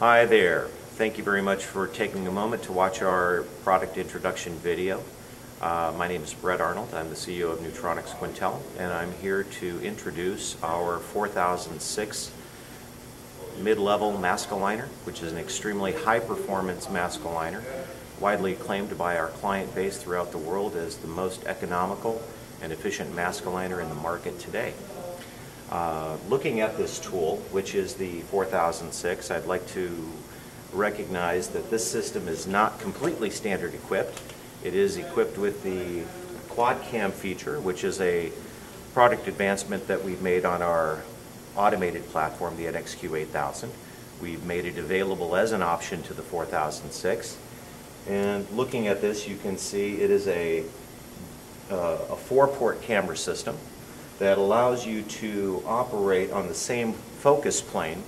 Hi there. Thank you very much for taking a moment to watch our product introduction video. Uh, my name is Brett Arnold. I'm the CEO of Neutronix Quintel, and I'm here to introduce our 4006 mid-level mask aligner, which is an extremely high-performance mask aligner, widely acclaimed by our client base throughout the world as the most economical and efficient mask aligner in the market today. Uh, looking at this tool, which is the 4006, I'd like to recognize that this system is not completely standard equipped. It is equipped with the quad cam feature, which is a product advancement that we've made on our automated platform, the NXQ8000. We've made it available as an option to the 4006. And looking at this, you can see it is a, uh, a four-port camera system that allows you to operate on the same focus plane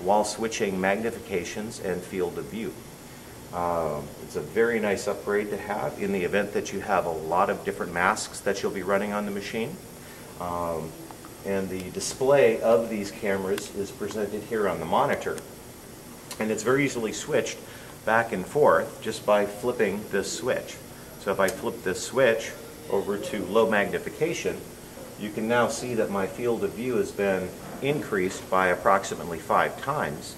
while switching magnifications and field of view. Uh, it's a very nice upgrade to have in the event that you have a lot of different masks that you'll be running on the machine. Um, and the display of these cameras is presented here on the monitor. And it's very easily switched back and forth just by flipping this switch. So if I flip this switch over to low magnification, you can now see that my field of view has been increased by approximately five times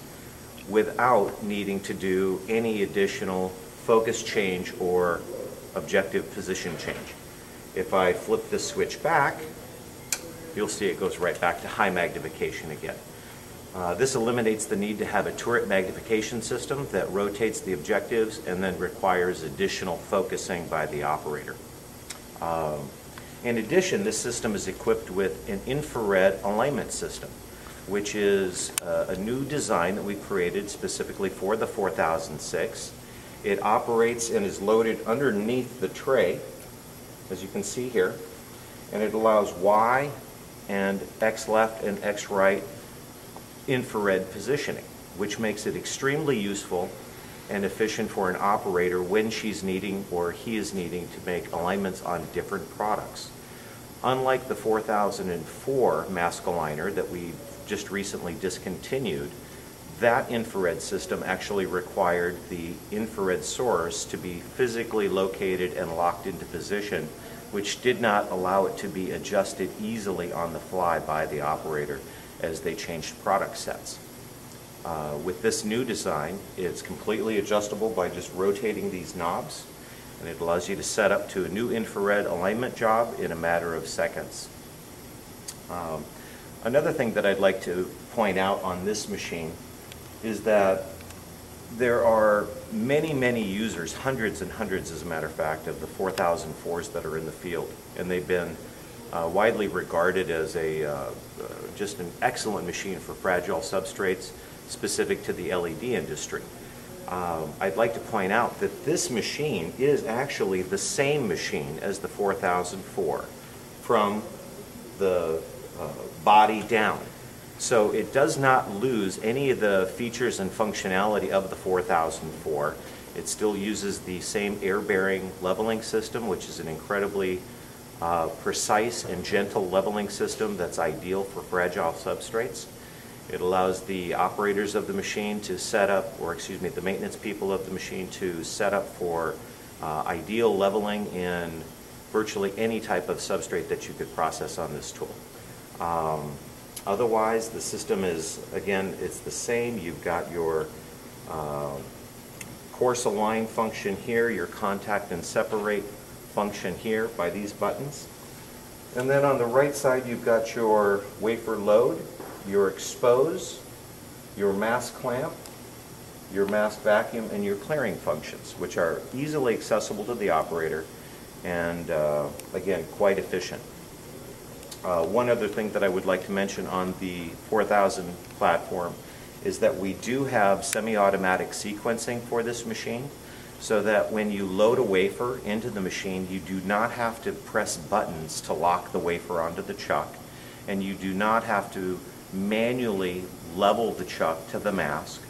without needing to do any additional focus change or objective position change. If I flip this switch back, you'll see it goes right back to high magnification again. Uh, this eliminates the need to have a turret magnification system that rotates the objectives and then requires additional focusing by the operator. Um, in addition, this system is equipped with an infrared alignment system, which is uh, a new design that we created specifically for the 4006. It operates and is loaded underneath the tray, as you can see here, and it allows Y and X left and X right infrared positioning, which makes it extremely useful and efficient for an operator when she's needing or he is needing to make alignments on different products. Unlike the 4004 mask aligner that we just recently discontinued, that infrared system actually required the infrared source to be physically located and locked into position, which did not allow it to be adjusted easily on the fly by the operator as they changed product sets. Uh, with this new design, it's completely adjustable by just rotating these knobs and it allows you to set up to a new infrared alignment job in a matter of seconds. Um, another thing that I'd like to point out on this machine is that there are many, many users, hundreds and hundreds as a matter of fact, of the 4004s that are in the field. And they've been uh, widely regarded as a uh, uh, just an excellent machine for fragile substrates specific to the LED industry um, I'd like to point out that this machine is actually the same machine as the 4004 from the uh, body down. So it does not lose any of the features and functionality of the 4004. It still uses the same air-bearing leveling system, which is an incredibly uh, precise and gentle leveling system that's ideal for fragile substrates. It allows the operators of the machine to set up, or excuse me, the maintenance people of the machine to set up for uh, ideal leveling in virtually any type of substrate that you could process on this tool. Um, otherwise, the system is, again, it's the same. You've got your uh, coarse align function here, your contact and separate function here by these buttons. And then on the right side, you've got your wafer load your expose, your mask clamp, your mask vacuum, and your clearing functions, which are easily accessible to the operator and, uh, again, quite efficient. Uh, one other thing that I would like to mention on the 4000 platform is that we do have semi-automatic sequencing for this machine so that when you load a wafer into the machine, you do not have to press buttons to lock the wafer onto the chuck, and you do not have to manually level the chuck to the mask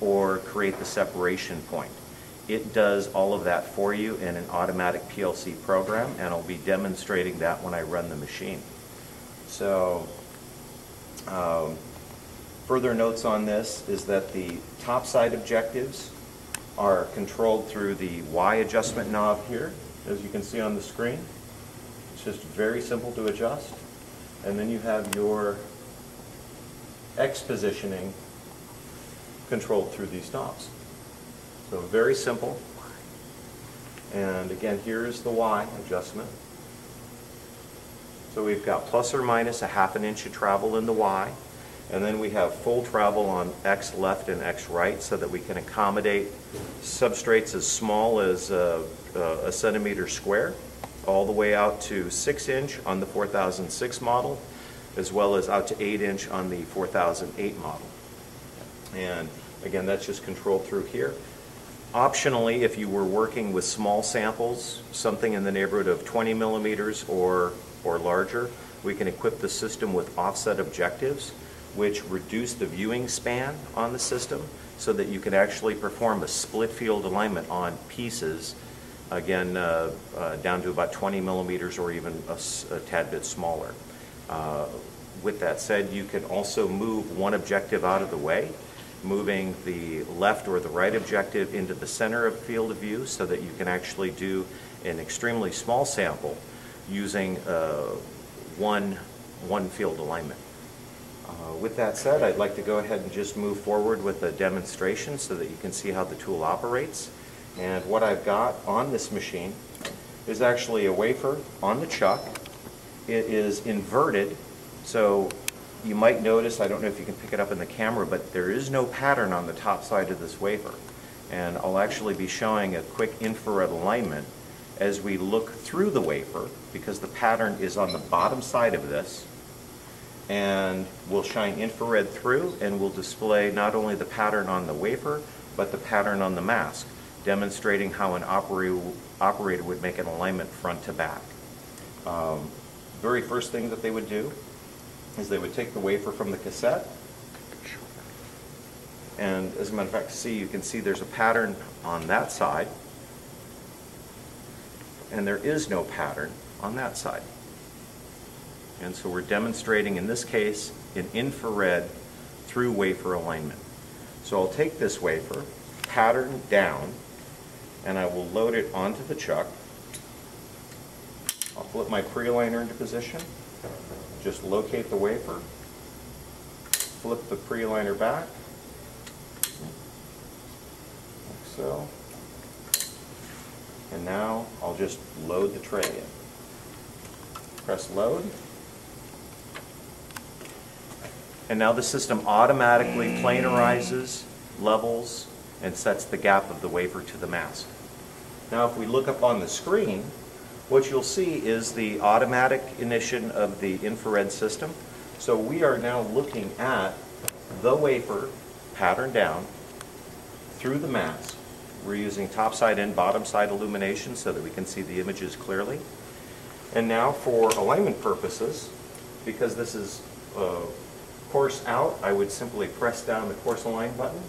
or create the separation point. It does all of that for you in an automatic PLC program, and I'll be demonstrating that when I run the machine. So, um, Further notes on this is that the top side objectives are controlled through the Y adjustment knob here, as you can see on the screen. It's just very simple to adjust. And then you have your X positioning controlled through these knobs. So very simple. And again, here's the Y adjustment. So we've got plus or minus a half an inch of travel in the Y. And then we have full travel on X left and X right so that we can accommodate substrates as small as uh, uh, a centimeter square, all the way out to 6 inch on the 4006 model, as well as out to 8 inch on the 4008 model. And again, that's just controlled through here. Optionally, if you were working with small samples, something in the neighborhood of 20 millimeters or, or larger, we can equip the system with offset objectives which reduce the viewing span on the system so that you can actually perform a split field alignment on pieces, again, uh, uh, down to about 20 millimeters or even a, a tad bit smaller. With that said, you can also move one objective out of the way, moving the left or the right objective into the center of field of view so that you can actually do an extremely small sample using uh, one, one field alignment. Uh, with that said, I'd like to go ahead and just move forward with a demonstration so that you can see how the tool operates. And what I've got on this machine is actually a wafer on the chuck. It is inverted, so you might notice, I don't know if you can pick it up in the camera, but there is no pattern on the top side of this wafer. And I'll actually be showing a quick infrared alignment as we look through the wafer because the pattern is on the bottom side of this and we'll shine infrared through and we'll display not only the pattern on the wafer, but the pattern on the mask, demonstrating how an operator, operator would make an alignment front to back. Um, very first thing that they would do is they would take the wafer from the cassette, and as a matter of fact, see, you can see there's a pattern on that side, and there is no pattern on that side. And so we're demonstrating, in this case, an infrared through wafer alignment. So I'll take this wafer, pattern down, and I will load it onto the chuck. I'll flip my pre-aligner into position, just locate the wafer, flip the pre-aligner back, like so. And now I'll just load the tray in. Press load. And now the system automatically planarizes, levels, and sets the gap of the wafer to the mask. Now if we look up on the screen, what you'll see is the automatic ignition of the infrared system. So we are now looking at the wafer pattern down through the mask. We're using top side and bottom side illumination so that we can see the images clearly. And now for alignment purposes, because this is uh, coarse out, I would simply press down the coarse align button,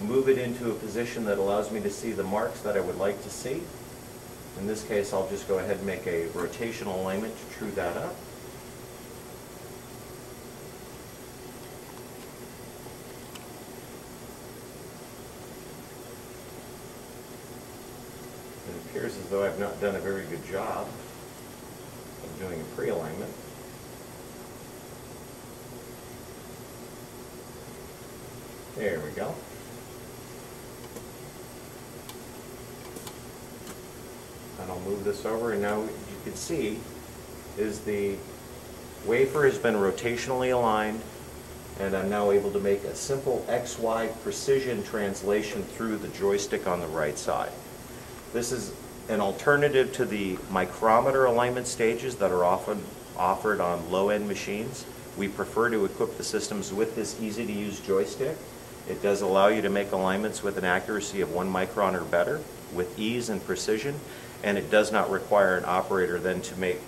move it into a position that allows me to see the marks that I would like to see. In this case, I'll just go ahead and make a rotational alignment to true that up. It appears as though I've not done a very good job of doing a pre-alignment. There we go. And I'll move this over and now you can see is the wafer has been rotationally aligned and I'm now able to make a simple XY precision translation through the joystick on the right side. This is an alternative to the micrometer alignment stages that are often offered on low-end machines. We prefer to equip the systems with this easy-to-use joystick it does allow you to make alignments with an accuracy of one micron or better with ease and precision, and it does not require an operator then to make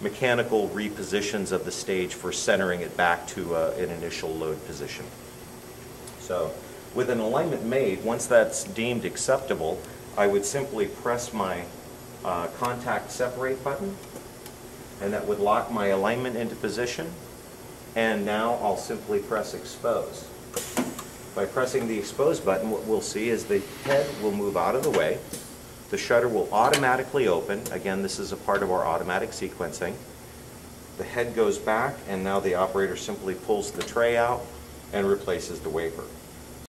mechanical repositions of the stage for centering it back to uh, an initial load position. So with an alignment made, once that's deemed acceptable, I would simply press my uh, contact separate button, and that would lock my alignment into position. And now I'll simply press expose. By pressing the expose button, what we'll see is the head will move out of the way. The shutter will automatically open. Again, this is a part of our automatic sequencing. The head goes back, and now the operator simply pulls the tray out and replaces the wafer.